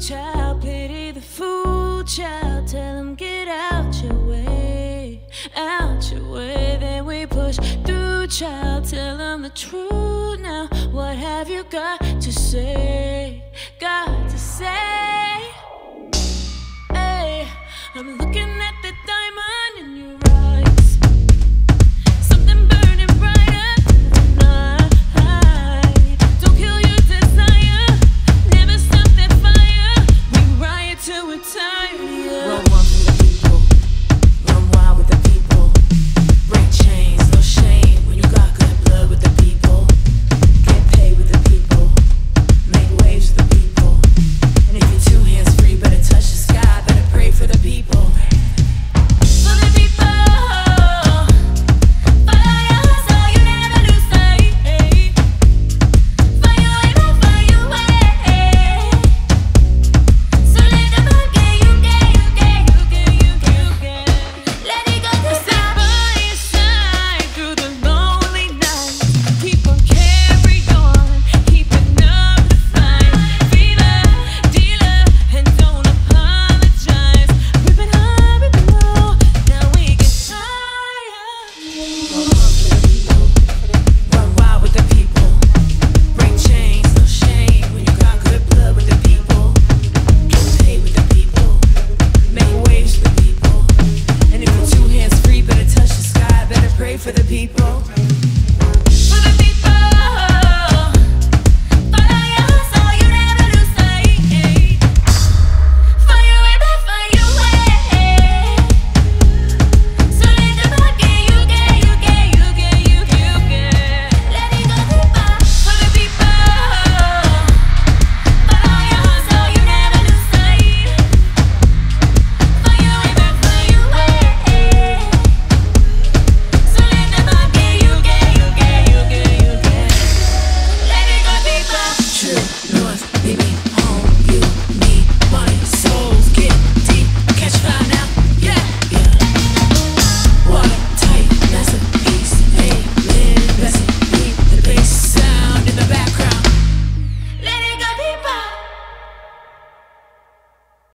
child, pity the fool, child. Tell him get out your way, out your way. Then we push through, child. Tell him the truth now. What have you got to say? Got to say? Hey, I'm looking time.